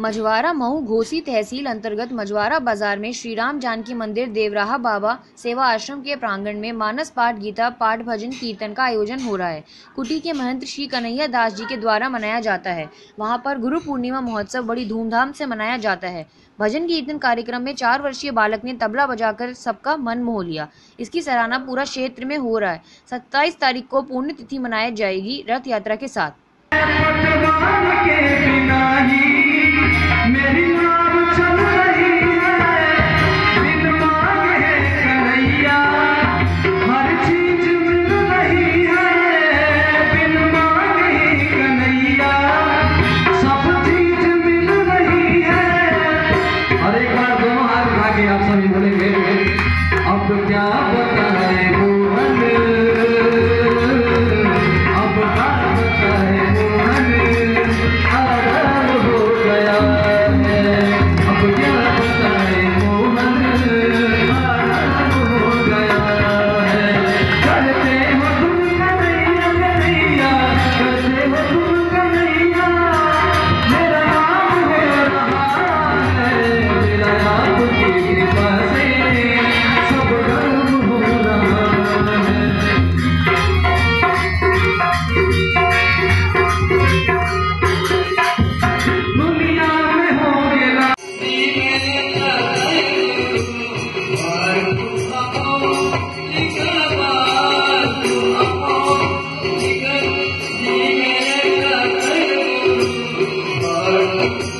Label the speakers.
Speaker 1: मझवारा मऊ घोसी तहसील अंतर्गत मझवारा बाज़ार में श्री राम जानकी मंदिर, देवराहा बाबा सेवा आश्रम के प्रांगण में मानस पाठ गीता, पाठ भजन कीर्तन का आयोजन हो रहा है। कुटी के महंत श्री कन्हैया दास जी के द्वारा मनाया जाता है। वहाँ पर गुरु पूर्णिमा महोत्सव बड़ी धूमधाम से मनाया जाता है। भजन कीर्तन कार्यक्रम में चार वर्षीय बालक ने तबला बजाकर सबका मन मोह लिया। इसकी सराहना पूरा क्षेत्र में हो रहा है। सत्ताईस तारीख को पुण्यतिथि मनाई जाएगी रथ यात्रा के साथ।
Speaker 2: Thank you.